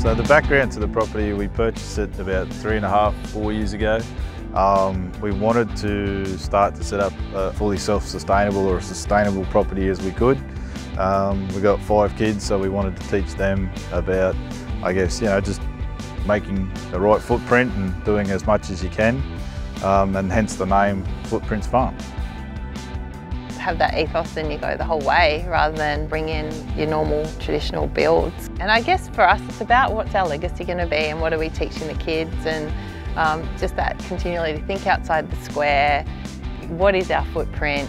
So the background to the property, we purchased it about three and a half, four years ago. Um, we wanted to start to set up a fully self-sustainable or a sustainable property as we could. Um, we got five kids, so we wanted to teach them about, I guess, you know, just making the right footprint and doing as much as you can, um, and hence the name Footprints Farm have that ethos and you go the whole way rather than bring in your normal traditional builds. And I guess for us it's about what's our legacy going to be and what are we teaching the kids and um, just that continually to think outside the square, what is our footprint,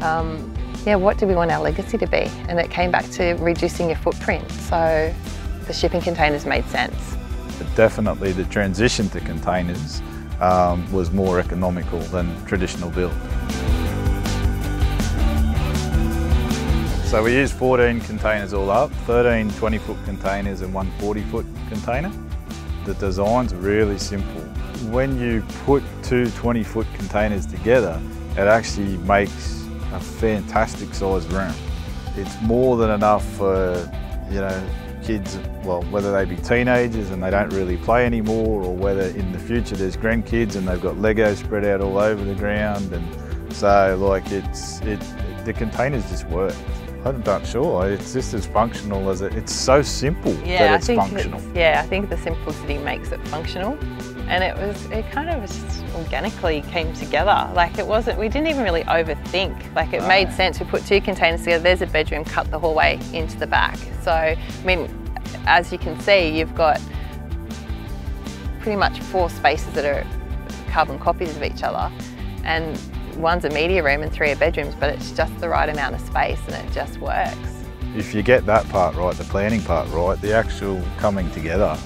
um, yeah, what do we want our legacy to be? And it came back to reducing your footprint. So the shipping containers made sense. Definitely the transition to containers um, was more economical than traditional build. So we use 14 containers all up, 13 20 foot containers and one 40 foot container. The design's really simple. When you put two 20 foot containers together, it actually makes a fantastic sized room. It's more than enough for, you know, kids, well, whether they be teenagers and they don't really play anymore or whether in the future there's grandkids and they've got Lego spread out all over the ground. And so like it's, it, the containers just work. I'm not sure. It's just as functional as it. It's so simple yeah, that it's functional. It's, yeah, I think the simplicity makes it functional, and it was. It kind of just organically came together. Like it wasn't. We didn't even really overthink. Like it made sense. We put two containers together. There's a bedroom. Cut the hallway into the back. So I mean, as you can see, you've got pretty much four spaces that are carbon copies of each other, and one's a media room and three are bedrooms, but it's just the right amount of space and it just works. If you get that part right, the planning part right, the actual coming together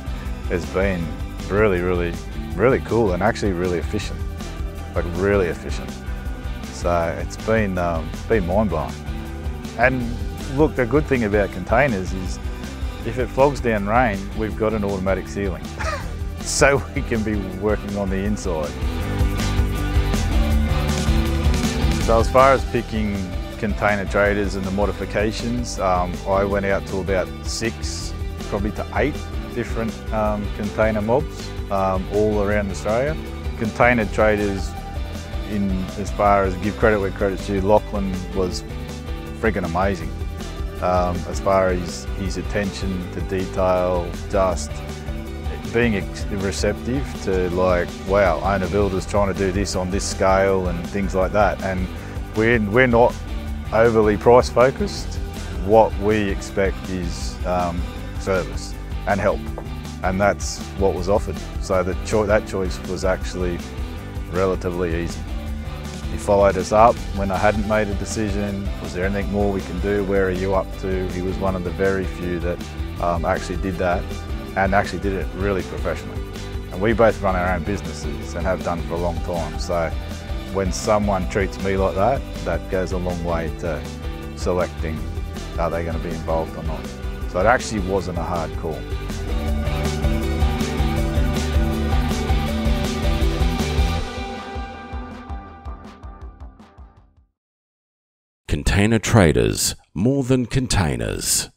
has been really, really, really cool and actually really efficient, like really efficient. So it's been, um, been mind-blowing. And look, the good thing about containers is if it flogs down rain, we've got an automatic ceiling. so we can be working on the inside. So as far as picking container traders and the modifications, um, I went out to about six, probably to eight different um, container mobs um, all around Australia. Container traders, in as far as give credit where credit's due, Lachlan was freaking amazing. Um, as far as his attention to detail, just being receptive to like, wow, owner builders trying to do this on this scale and things like that. And we're, we're not overly price focused. What we expect is um, service and help. And that's what was offered. So the cho that choice was actually relatively easy. He followed us up when I hadn't made a decision. Was there anything more we can do? Where are you up to? He was one of the very few that um, actually did that and actually did it really professionally. And we both run our own businesses and have done for a long time. So when someone treats me like that, that goes a long way to selecting are they going to be involved or not. So it actually wasn't a hard call. Container traders, more than containers.